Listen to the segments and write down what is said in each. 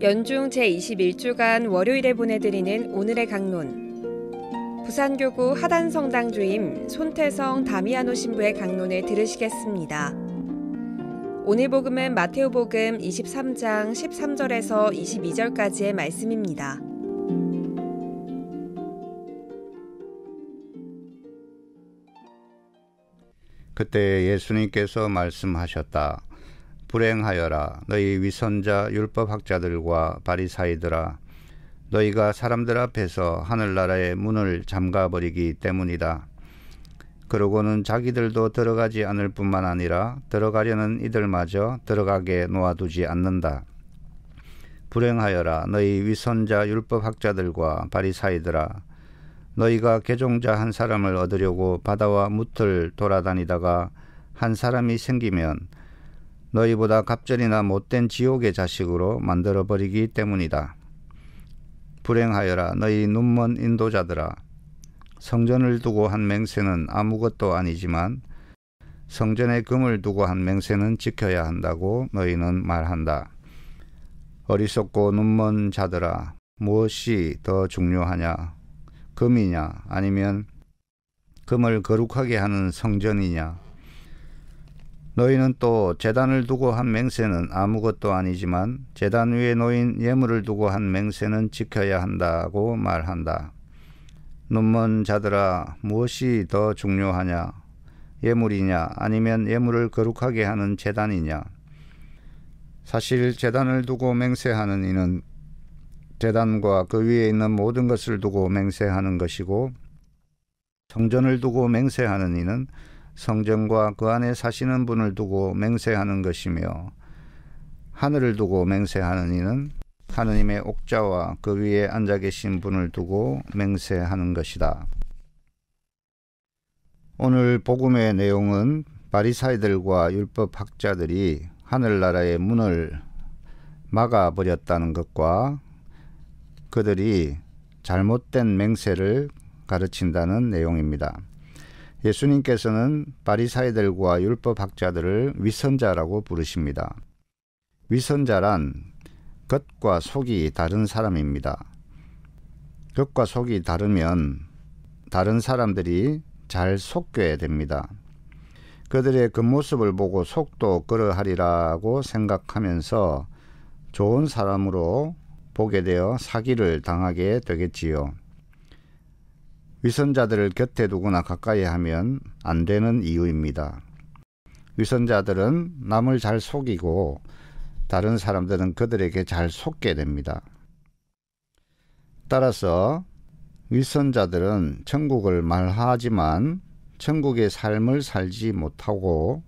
연중 제21주간 월요일에 보내드리는 오늘의 강론. 부산교구 하단성당 주임 손태성 다미아노 신부의 강론을 들으시겠습니다. 오늘 복음은 마테오 복음 23장 13절에서 22절까지의 말씀입니다. 그때 예수님께서 말씀하셨다. 불행하여라 너희 위선자 율법학자들과 바리사이들아 너희가 사람들 앞에서 하늘나라의 문을 잠가 버리기 때문이다. 그러고는 자기들도 들어가지 않을 뿐만 아니라 들어가려는 이들마저 들어가게 놓아두지 않는다. 불행하여라 너희 위선자 율법학자들과 바리사이들아 너희가 개종자 한 사람을 얻으려고 바다와 무틀 돌아다니다가 한 사람이 생기면 너희보다 갑절이나 못된 지옥의 자식으로 만들어 버리기 때문이다. 불행하여라 너희 눈먼 인도자들아 성전을 두고 한 맹세는 아무것도 아니지만 성전의 금을 두고 한 맹세는 지켜야 한다고 너희는 말한다. 어리석고 눈먼 자들아 무엇이 더 중요하냐 금이냐 아니면 금을 거룩하게 하는 성전이냐 너희는 또 재단을 두고 한 맹세는 아무것도 아니지만 재단 위에 놓인 예물을 두고 한 맹세는 지켜야 한다고 말한다. 눈먼 자들아 무엇이 더 중요하냐? 예물이냐 아니면 예물을 거룩하게 하는 재단이냐? 사실 재단을 두고 맹세하는 이는 재단과 그 위에 있는 모든 것을 두고 맹세하는 것이고 성전을 두고 맹세하는 이는 성전과 그 안에 사시는 분을 두고 맹세하는 것이며 하늘을 두고 맹세하는 이는 하느님의 옥자와 그 위에 앉아 계신 분을 두고 맹세하는 것이다. 오늘 복음의 내용은 바리사이들과 율법 학자들이 하늘나라의 문을 막아 버렸다는 것과 그들이 잘못된 맹세를 가르친다는 내용입니다. 예수님께서는 바리사이들과 율법학자들을 위선자라고 부르십니다. 위선자란 겉과 속이 다른 사람입니다. 겉과 속이 다르면 다른 사람들이 잘 속게 됩니다. 그들의 겉모습을 보고 속도 그러하리라고 생각하면서 좋은 사람으로 보게 되어 사기를 당하게 되겠지요. 위선자들을 곁에 두거나 가까이 하면 안 되는 이유입니다. 위선자들은 남을 잘 속이고 다른 사람들은 그들에게 잘 속게 됩니다. 따라서 위선자들은 천국을 말하지만 천국의 삶을 살지 못하고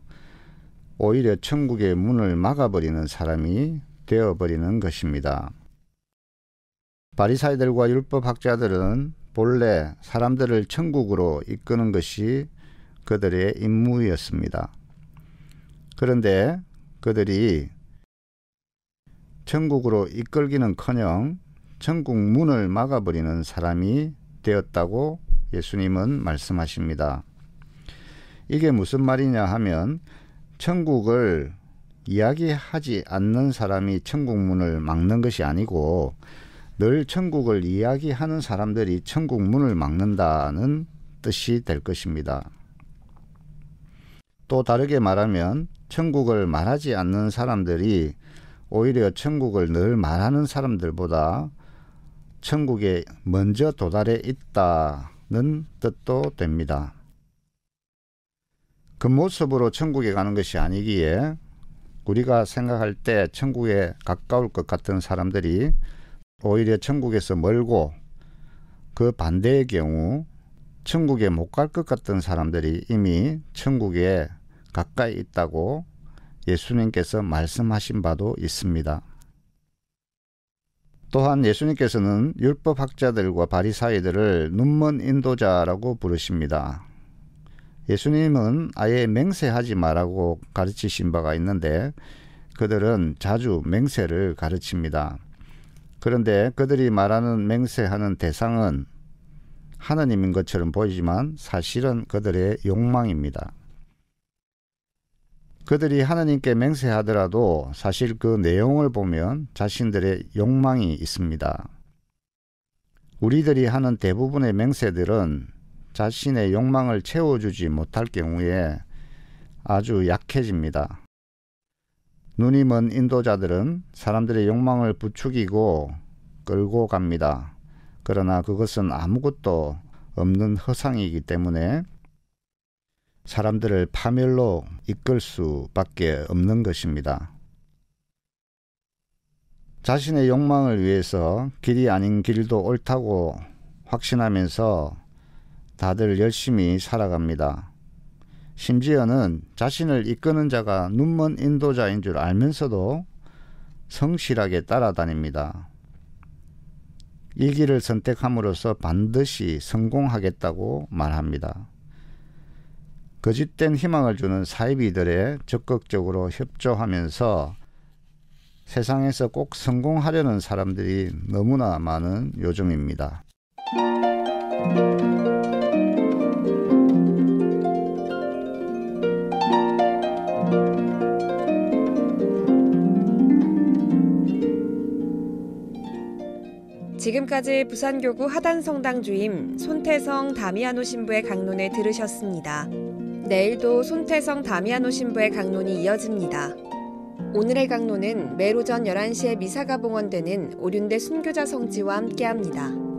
오히려 천국의 문을 막아버리는 사람이 되어버리는 것입니다. 바리사이들과 율법학자들은 본래 사람들을 천국으로 이끄는 것이 그들의 임무였습니다. 그런데 그들이 천국으로 이끌기는커녕 천국 문을 막아버리는 사람이 되었다고 예수님은 말씀하십니다. 이게 무슨 말이냐 하면 천국을 이야기하지 않는 사람이 천국 문을 막는 것이 아니고 늘 천국을 이야기하는 사람들이 천국 문을 막는다는 뜻이 될 것입니다. 또 다르게 말하면 천국을 말하지 않는 사람들이 오히려 천국을 늘 말하는 사람들보다 천국에 먼저 도달해 있다는 뜻도 됩니다. 그 모습으로 천국에 가는 것이 아니기에 우리가 생각할 때 천국에 가까울 것 같은 사람들이 오히려 천국에서 멀고 그 반대의 경우 천국에 못 갈 것 같은 사람들이 이미 천국에 가까이 있다고 예수님께서 말씀하신 바도 있습니다. 또한 예수님께서는 율법학자들과 바리사이들을 눈먼 인도자라고 부르십니다. 예수님은 아예 맹세하지 말라고 가르치신 바가 있는데 그들은 자주 맹세를 가르칩니다. 그런데 그들이 말하는 맹세하는 대상은 하나님인 것처럼 보이지만 사실은 그들의 욕망입니다. 그들이 하느님께 맹세하더라도 사실 그 내용을 보면 자신들의 욕망이 있습니다. 우리들이 하는 대부분의 맹세들은 자신의 욕망을 채워주지 못할 경우에 아주 약해집니다. 눈이 먼 인도자들은 사람들의 욕망을 부추기고 끌고 갑니다. 그러나 그것은 아무것도 없는 허상이기 때문에 사람들을 파멸로 이끌 수밖에 없는 것입니다. 자신의 욕망을 위해서 길이 아닌 길도 옳다고 확신하면서 다들 열심히 살아갑니다. 심지어는 자신을 이끄는 자가 눈먼 인도자인 줄 알면서도 성실하게 따라다닙니다. 이 길을 선택함으로써 반드시 성공하겠다고 말합니다. 거짓된 희망을 주는 사이비들에 적극적으로 협조하면서 세상에서 꼭 성공하려는 사람들이 너무나 많은 요즘입니다. 지금까지 부산교구 하단성당 주임 손태성 다미아노 신부의 강론을 들으셨습니다. 내일도 손태성 다미아노 신부의 강론이 이어집니다. 오늘의 강론은 매일 오전 11시에 미사가 봉헌되는 오륜대 순교자 성지와 함께합니다.